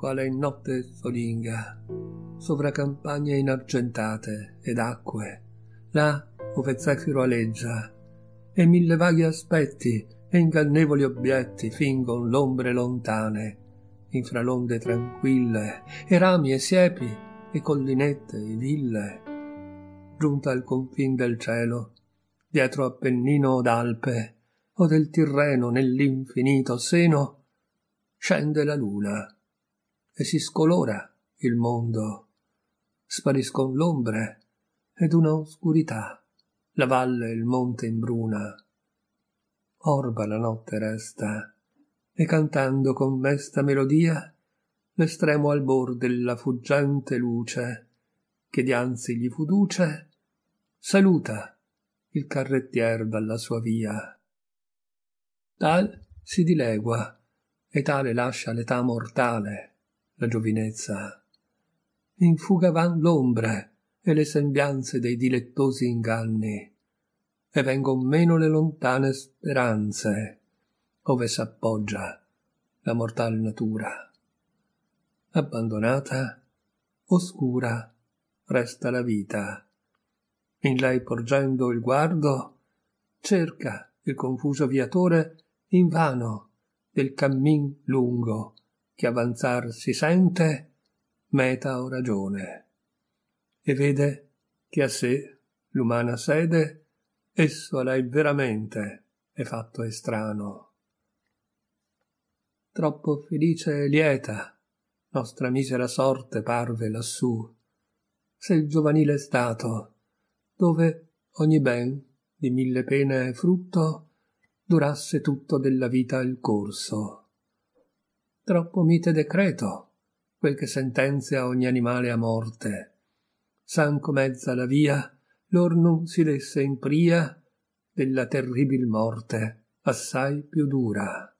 quale notte solinga, sovra campagne inargentate ed acque, là ove zefiro aleggia, e mille vaghi aspetti e ingannevoli obietti fingon l'ombre lontane, infra l'onde tranquille, e rami e siepi, e collinette e ville. Giunta al confin del cielo, dietro Appennino od Alpe, o del Tirreno nell'infinito seno, scende la luna e si scolora il mondo. Spariscon l'ombre ed una oscurità, la valle e il monte in bruna. Orba la notte resta, e cantando con mesta melodia l'estremo albor della fuggente luce, che dianzi gli fu duce, saluta il carrettier dalla sua via. Tal si dilegua, e tale lascia l'età mortale, la giovinezza. In fuga van l'ombre e le sembianze dei dilettosi inganni, e vengon meno le lontane speranze, ove s'appoggia la mortal natura. Abbandonata, oscura, resta la vita. In lei porgendo il guardo, cerca il confuso viatore invano del cammin lungo che avanzar si sente, meta o ragione, e vede che a sé l'umana sede esso a lei veramente è fatto estrano. Troppo felice e lieta nostra misera sorte parve lassù, se il giovanile stato, dove ogni ben di mille pene frutto, durasse tutto della vita il corso troppo mite decreto, quel che sentenzia ogni animale a morte. Sanco mezza la via, lor non si desse in pria della terribil morte, assai più dura.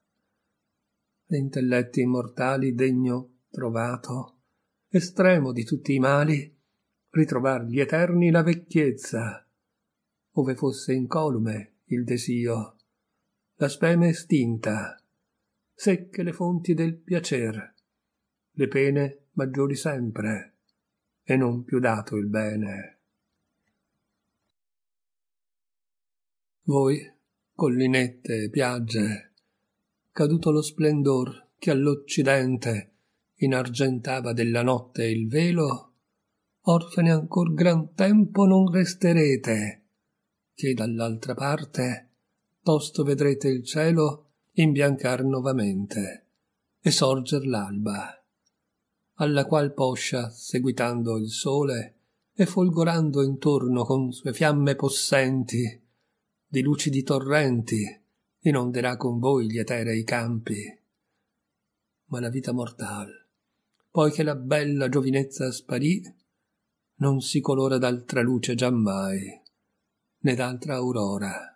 L'intelletti immortali degno trovato, estremo di tutti i mali, ritrovar gli eterni la vecchiezza, ove fosse incolume il desio, la speme estinta, secche le fonti del piacer, le pene maggiori sempre, e non più dato il bene. Voi, collinette e piagge, caduto lo splendor che all'Occidente inargentava della notte il velo, orfane ancor gran tempo non resterete, che dall'altra parte tosto vedrete il cielo imbiancar novamente e sorger l'alba, alla qual poscia, seguitando il sole e folgorando intorno con sue fiamme possenti, di lucidi torrenti, inonderà con voi gli eterei campi. Ma la vita mortal, poi che la bella giovinezza sparì, non si colora d'altra luce giammai, né d'altra aurora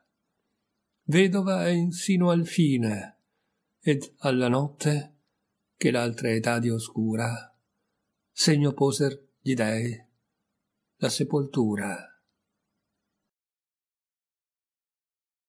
vedova è insino al fine, ed alla notte, che l'altra età di oscura, segno poser gli dei la sepoltura.